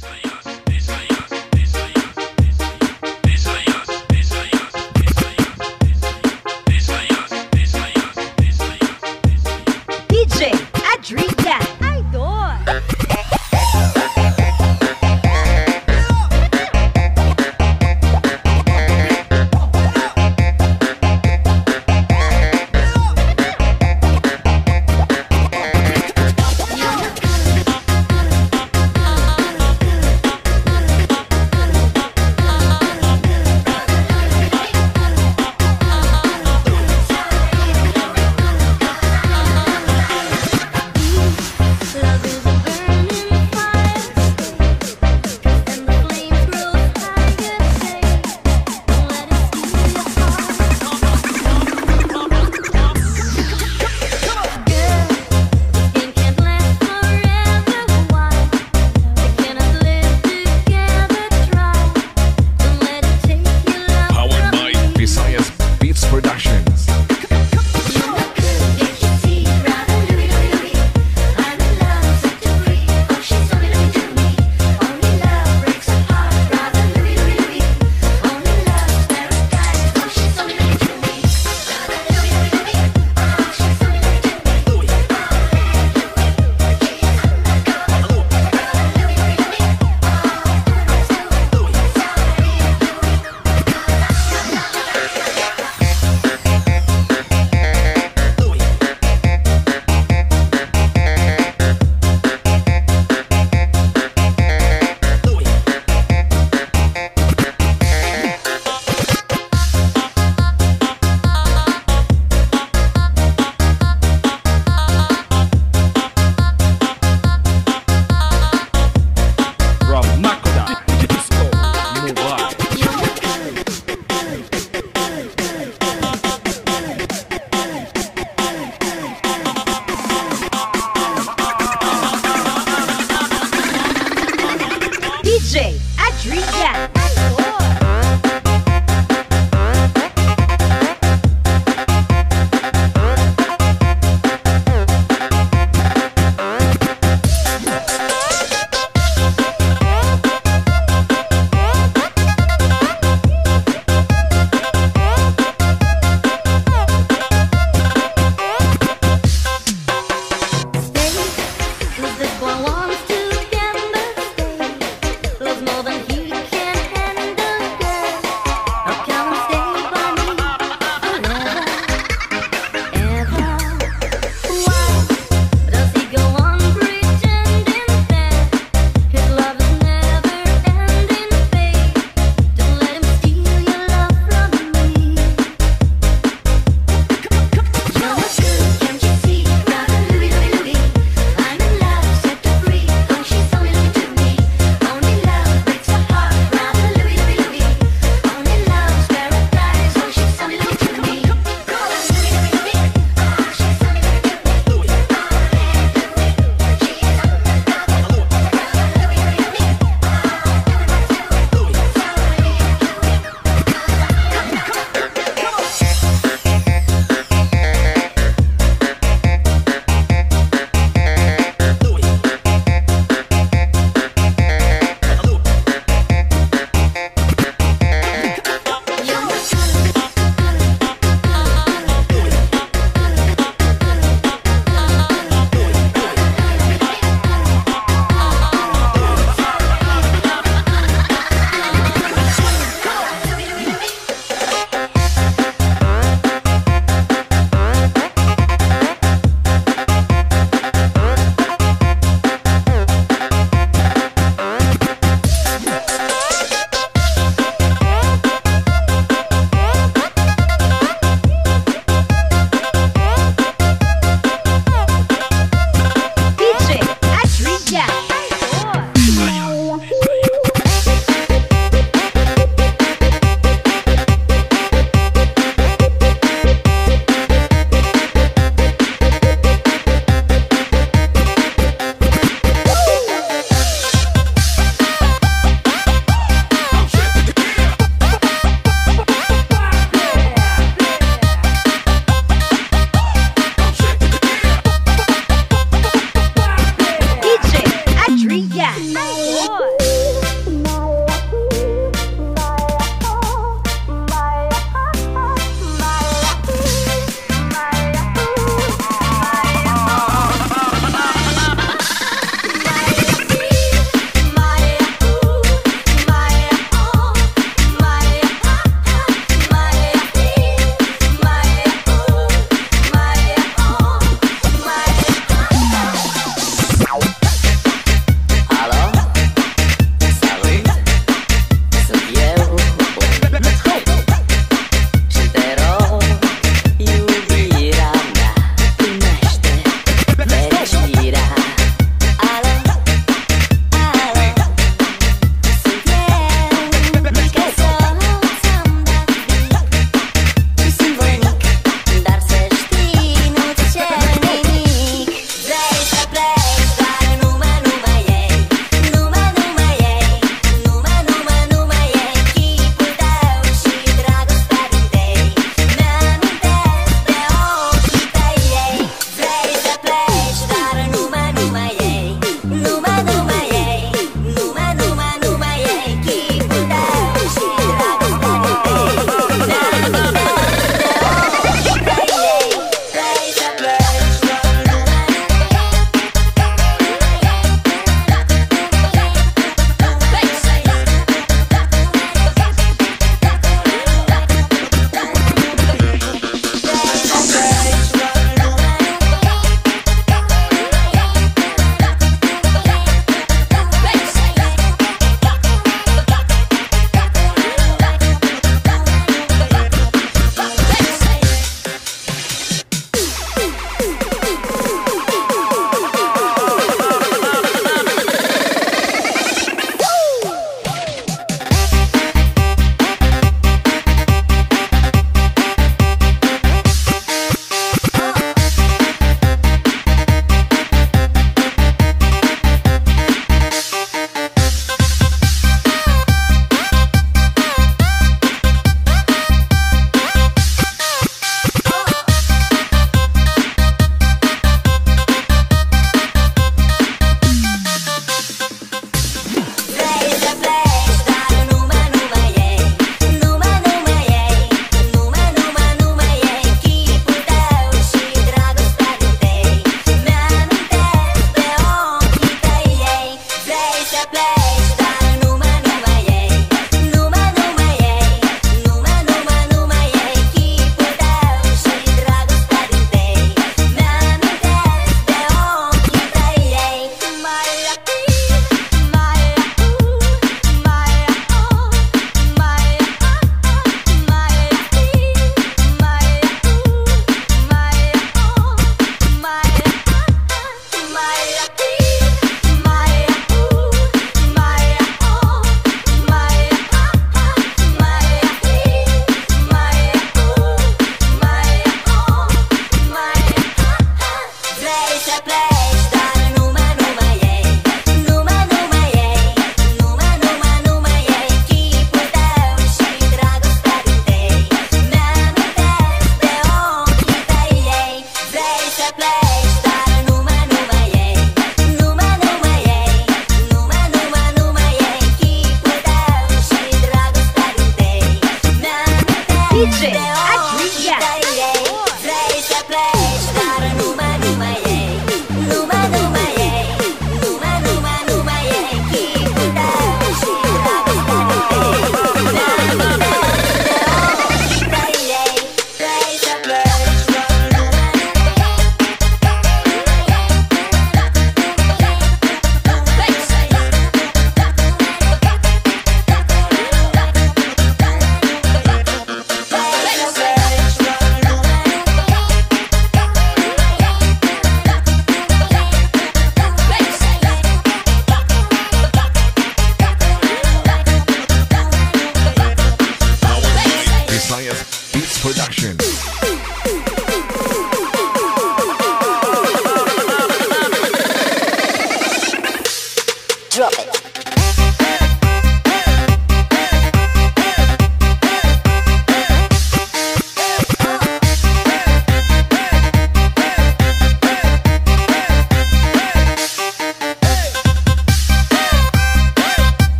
DJ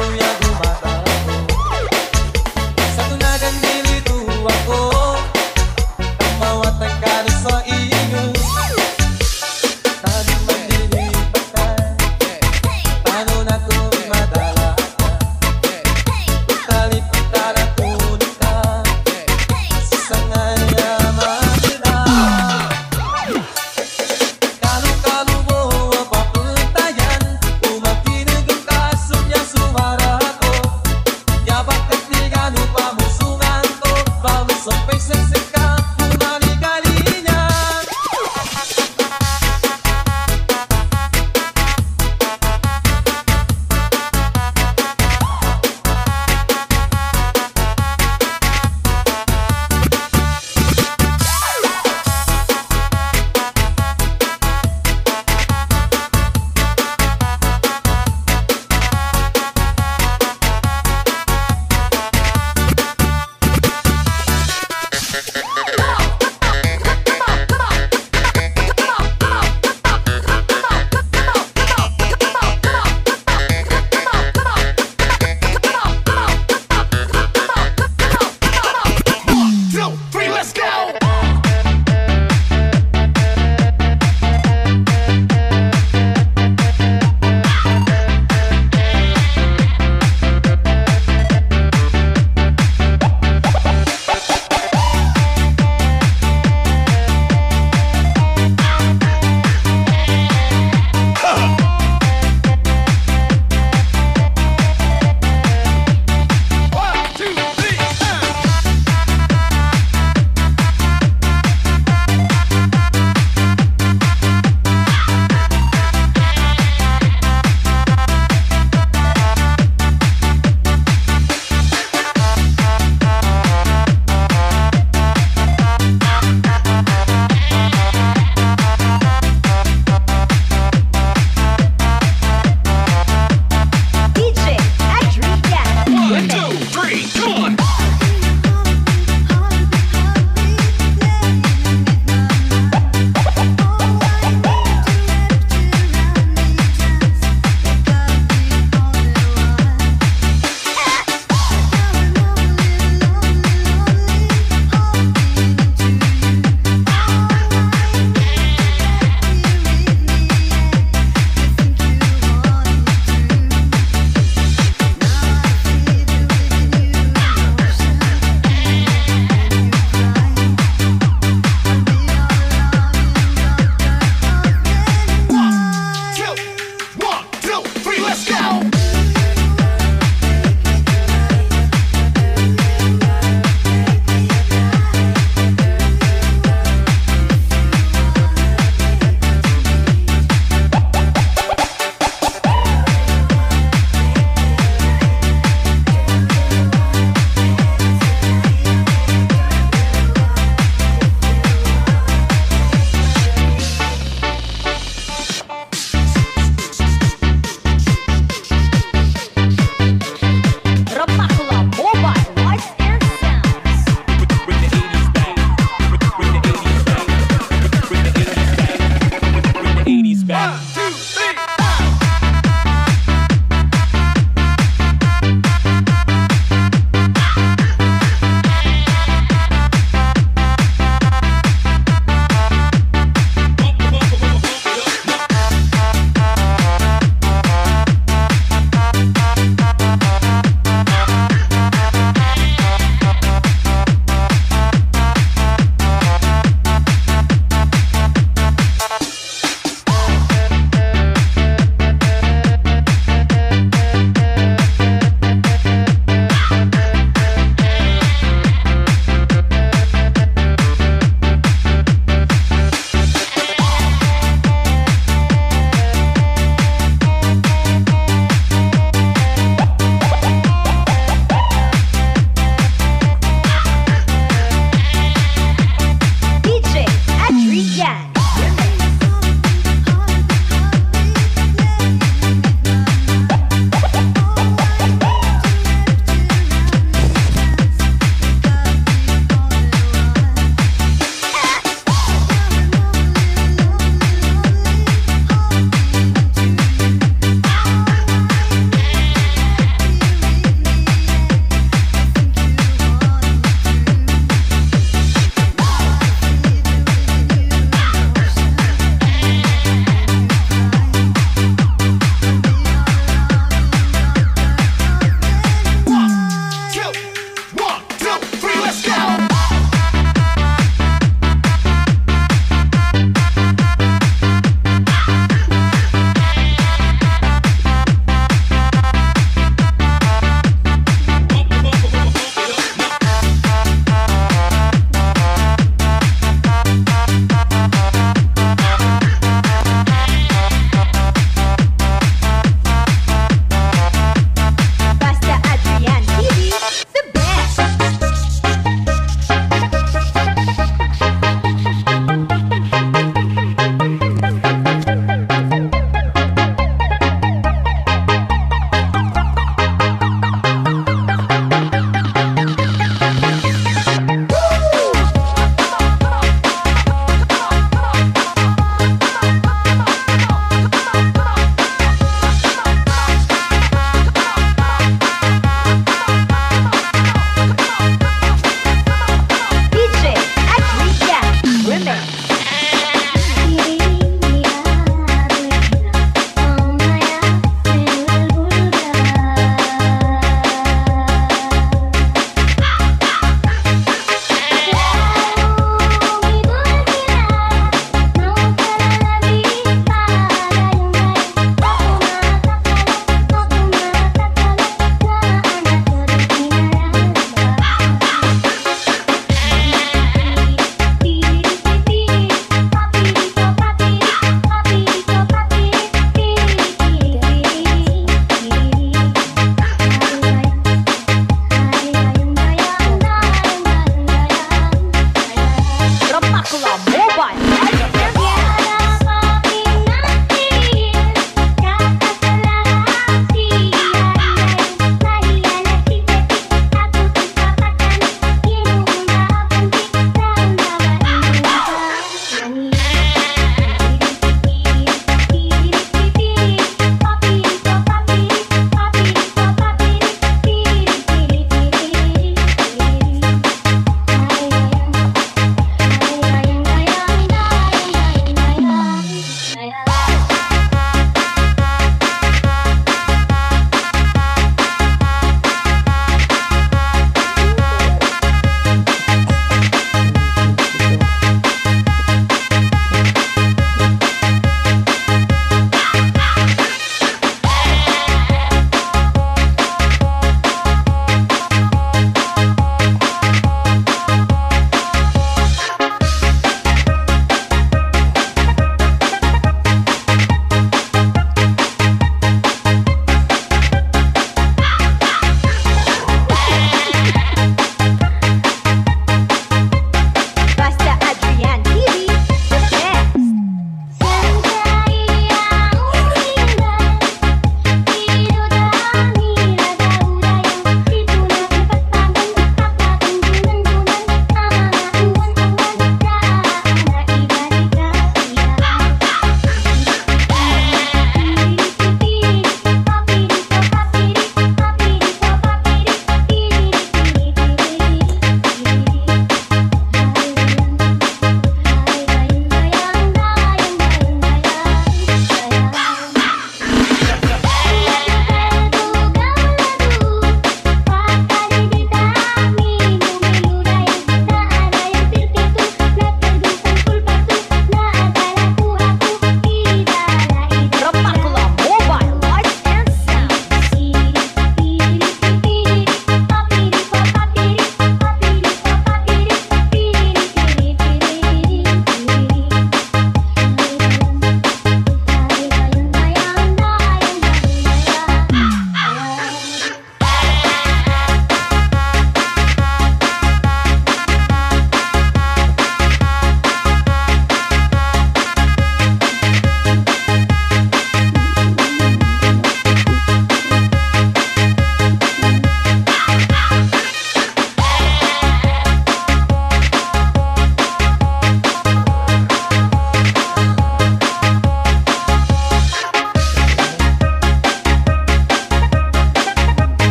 Every other mother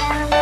天。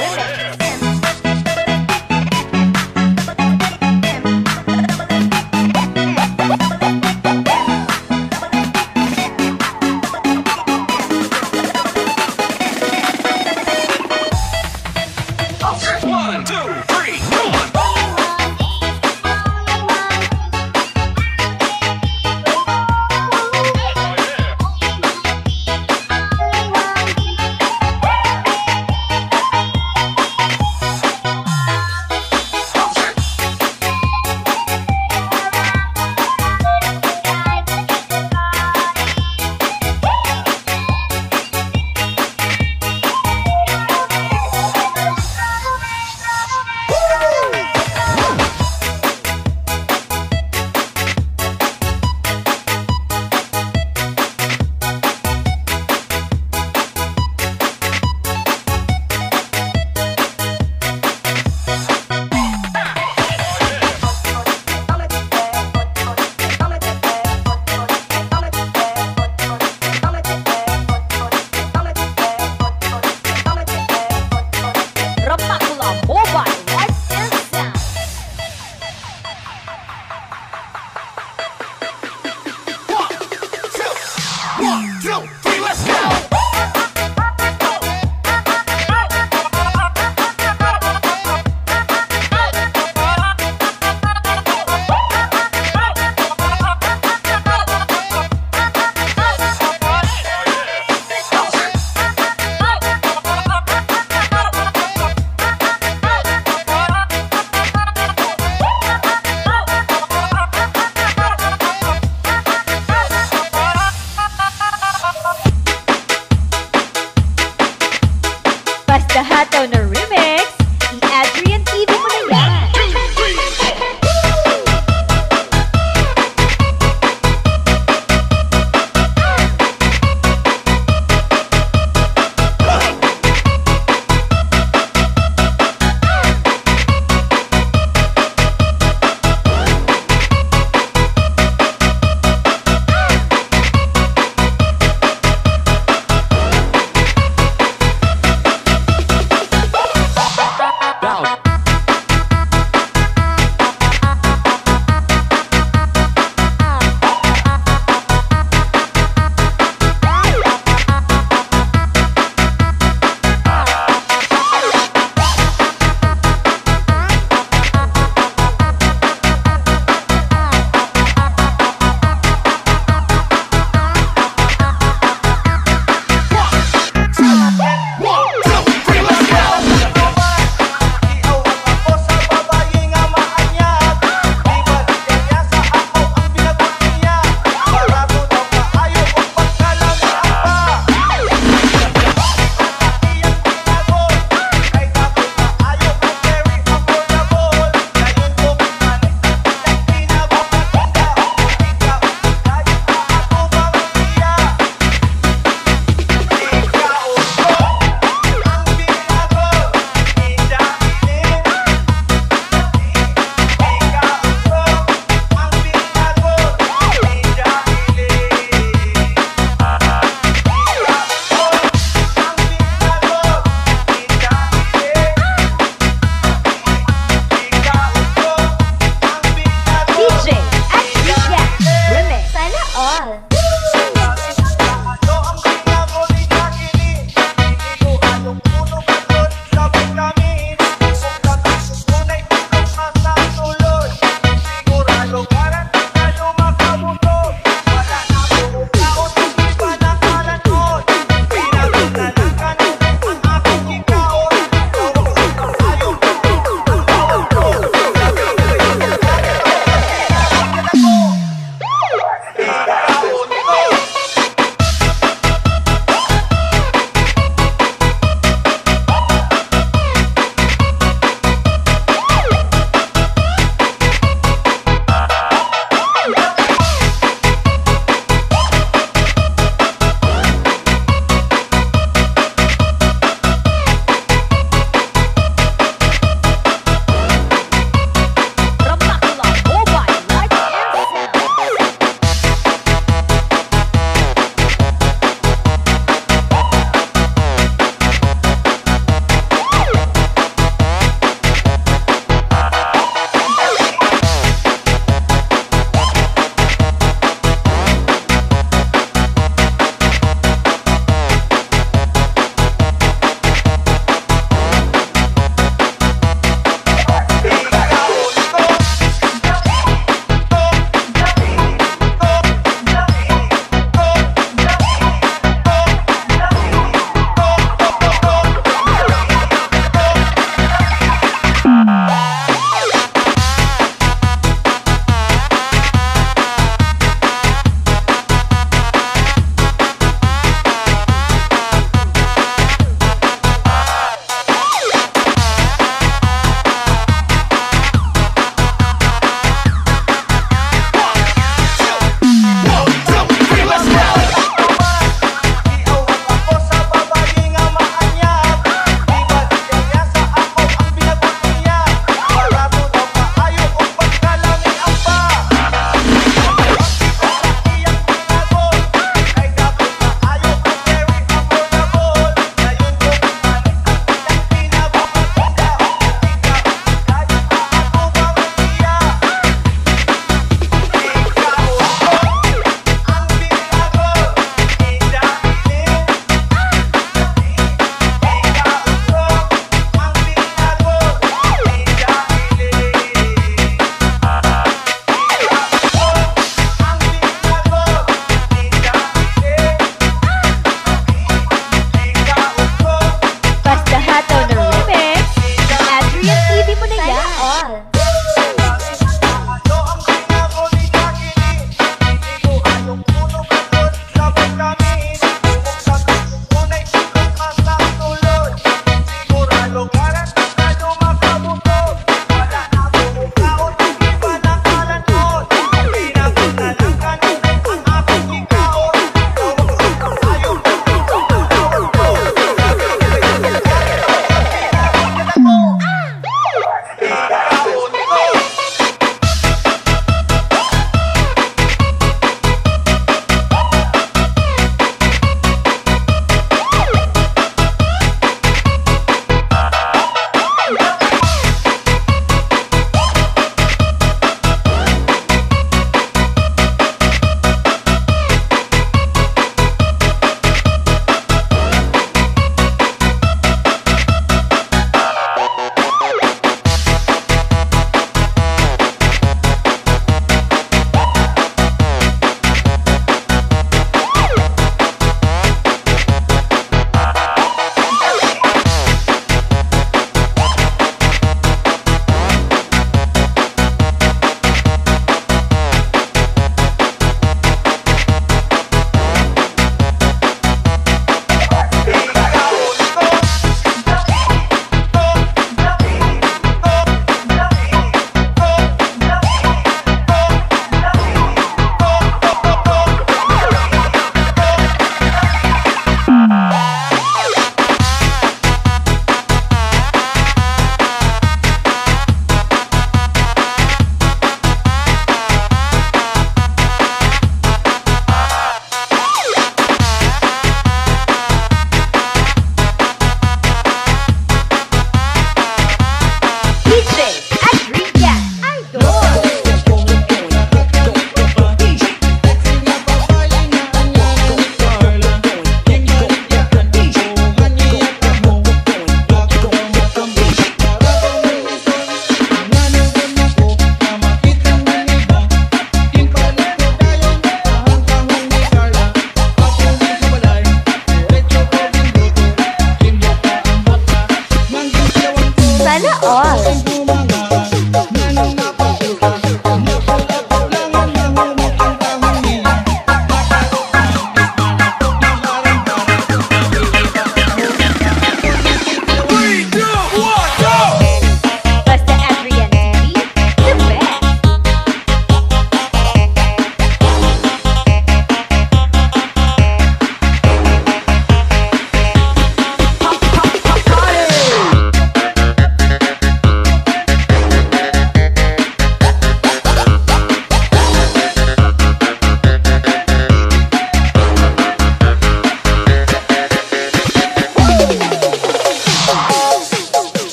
What?